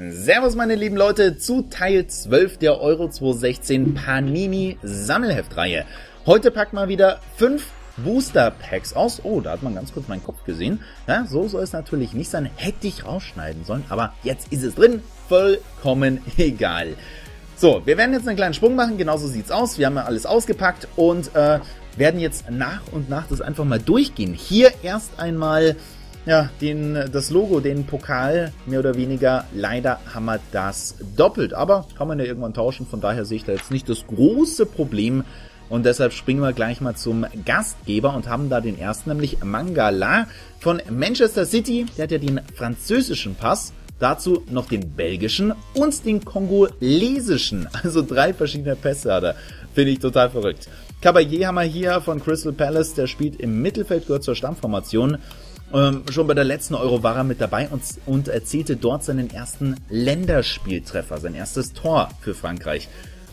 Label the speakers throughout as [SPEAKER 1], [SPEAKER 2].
[SPEAKER 1] Servus meine lieben Leute zu Teil 12 der Euro 2016 Panini Sammelheftreihe. Heute packt mal wieder 5 Booster Packs aus. Oh, da hat man ganz kurz meinen Kopf gesehen. Ja, so soll es natürlich nicht sein. Hätte ich rausschneiden sollen, aber jetzt ist es drin. Vollkommen egal. So, wir werden jetzt einen kleinen Sprung machen. Genauso sieht's aus. Wir haben ja alles ausgepackt und äh, werden jetzt nach und nach das einfach mal durchgehen. Hier erst einmal ja, den, das Logo, den Pokal, mehr oder weniger. Leider haben wir das doppelt, aber kann man ja irgendwann tauschen. Von daher sehe ich da jetzt nicht das große Problem. Und deshalb springen wir gleich mal zum Gastgeber und haben da den ersten, nämlich Mangala von Manchester City. Der hat ja den französischen Pass. Dazu noch den belgischen und den kongolesischen. Also drei verschiedene Pässe hat er. Finde ich total verrückt. Caballé haben wir hier von Crystal Palace. Der spielt im Mittelfeld, gehört zur Stammformation. Ähm, schon bei der letzten Euro war er mit dabei und, und erzielte dort seinen ersten Länderspieltreffer, sein erstes Tor für Frankreich.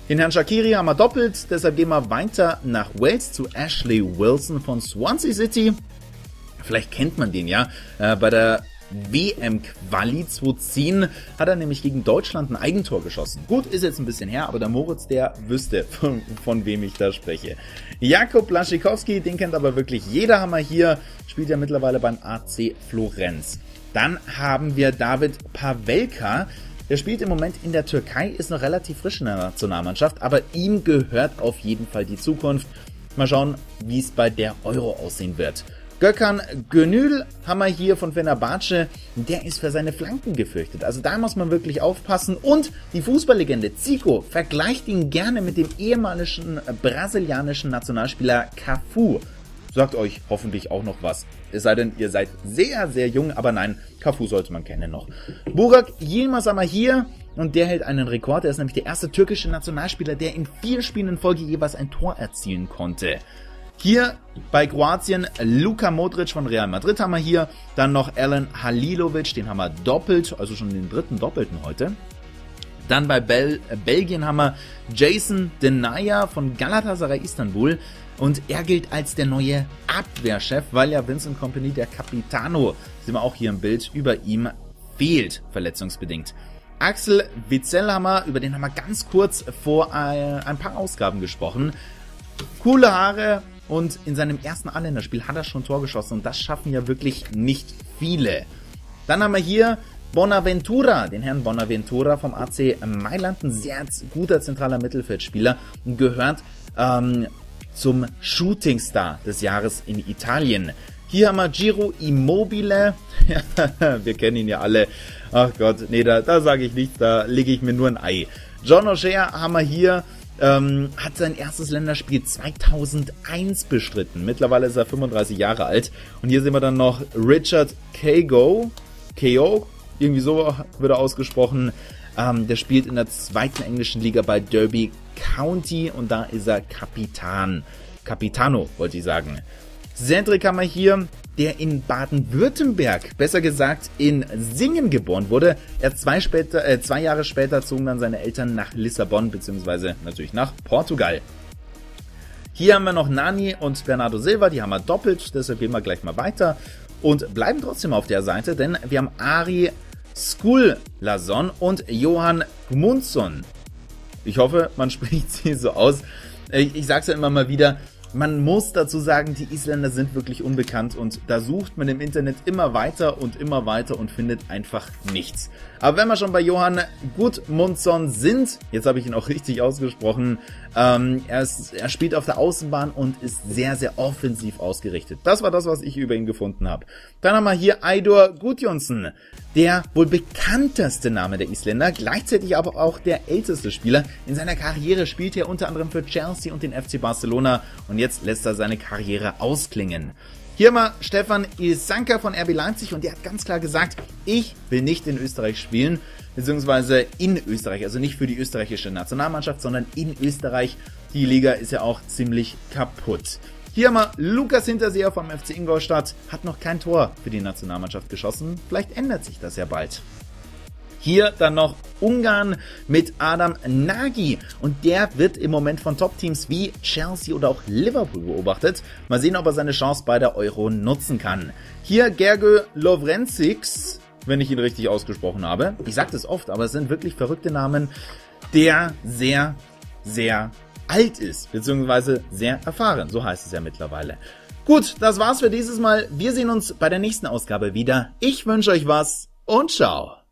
[SPEAKER 1] Den Herrn Shakiri haben wir doppelt, deshalb gehen wir weiter nach Wales zu Ashley Wilson von Swansea City. Vielleicht kennt man den ja. Äh, bei der WM-Quali 2010 hat er nämlich gegen Deutschland ein Eigentor geschossen. Gut, ist jetzt ein bisschen her, aber der Moritz, der wüsste, von, von wem ich da spreche. Jakob Laschikowski, den kennt aber wirklich jeder Hammer hier, spielt ja mittlerweile beim AC Florenz. Dann haben wir David Pavelka, der spielt im Moment in der Türkei, ist noch relativ frisch in der Nationalmannschaft, aber ihm gehört auf jeden Fall die Zukunft. Mal schauen, wie es bei der Euro aussehen wird. Gökhan Gönül haben wir hier von Fenerbahce. Der ist für seine Flanken gefürchtet. Also da muss man wirklich aufpassen. Und die Fußballlegende Zico vergleicht ihn gerne mit dem ehemaligen brasilianischen Nationalspieler Cafu. Sagt euch hoffentlich auch noch was. Es sei denn, ihr seid sehr, sehr jung. Aber nein, Cafu sollte man kennen noch. Burak Yilmaz haben wir hier. Und der hält einen Rekord. Er ist nämlich der erste türkische Nationalspieler, der in vier Spielen in Folge jeweils ein Tor erzielen konnte. Hier bei Kroatien Luka Modric von Real Madrid haben wir hier. Dann noch Alan Halilovic, den haben wir doppelt, also schon den dritten Doppelten heute. Dann bei Bel Belgien haben wir Jason Denaya von Galatasaray Istanbul. Und er gilt als der neue Abwehrchef, weil ja Vincent Company, der Capitano, sehen wir auch hier im Bild, über ihm fehlt, verletzungsbedingt. Axel Witzelhammer, über den haben wir ganz kurz vor äh, ein paar Ausgaben gesprochen. Coole Haare, und in seinem ersten A-Länderspiel hat er schon Tor geschossen und das schaffen ja wirklich nicht viele. Dann haben wir hier Bonaventura, den Herrn Bonaventura vom AC Mailand, ein sehr guter zentraler Mittelfeldspieler und gehört ähm, zum Shootingstar des Jahres in Italien. Hier haben wir Giro Immobile. wir kennen ihn ja alle. Ach Gott, nee, da, da sage ich nichts, da lege ich mir nur ein Ei. John O'Shea haben wir hier ähm, hat sein erstes Länderspiel 2001 bestritten. Mittlerweile ist er 35 Jahre alt. Und hier sehen wir dann noch Richard Kago. Ko, irgendwie so wird er ausgesprochen. Ähm, der spielt in der zweiten englischen Liga bei Derby County und da ist er Kapitan. Capitano, wollte ich sagen. Cedric haben wir hier, der in Baden-Württemberg, besser gesagt in Singen geboren wurde. Er zwei, später, äh, zwei Jahre später zogen dann seine Eltern nach Lissabon, beziehungsweise natürlich nach Portugal. Hier haben wir noch Nani und Bernardo Silva, die haben wir doppelt, deshalb gehen wir gleich mal weiter und bleiben trotzdem auf der Seite, denn wir haben Ari Skulason und Johann Gmundsson. Ich hoffe, man spricht sie so aus. Ich, ich sag's ja immer mal wieder, man muss dazu sagen, die Isländer sind wirklich unbekannt und da sucht man im Internet immer weiter und immer weiter und findet einfach nichts. Aber wenn wir schon bei Johann Gudmundsson sind, jetzt habe ich ihn auch richtig ausgesprochen, ähm, er, ist, er spielt auf der Außenbahn und ist sehr, sehr offensiv ausgerichtet. Das war das, was ich über ihn gefunden habe. Dann haben wir hier Eidor Gudjonsson, der wohl bekannteste Name der Isländer, gleichzeitig aber auch der älteste Spieler. In seiner Karriere spielt er unter anderem für Chelsea und den FC Barcelona und jetzt lässt er seine Karriere ausklingen. Hier mal Stefan Isanka von RB Leipzig und der hat ganz klar gesagt, ich will nicht in Österreich spielen, beziehungsweise in Österreich, also nicht für die österreichische Nationalmannschaft, sondern in Österreich. Die Liga ist ja auch ziemlich kaputt. Hier haben wir Lukas Hinterseher vom FC Ingolstadt, hat noch kein Tor für die Nationalmannschaft geschossen. Vielleicht ändert sich das ja bald. Hier dann noch Ungarn mit Adam Nagy. Und der wird im Moment von Top-Teams wie Chelsea oder auch Liverpool beobachtet. Mal sehen, ob er seine Chance bei der Euro nutzen kann. Hier Gergő Lovrencic wenn ich ihn richtig ausgesprochen habe. Ich sage das oft, aber es sind wirklich verrückte Namen, der sehr, sehr alt ist, beziehungsweise sehr erfahren. So heißt es ja mittlerweile. Gut, das war's für dieses Mal. Wir sehen uns bei der nächsten Ausgabe wieder. Ich wünsche euch was und ciao.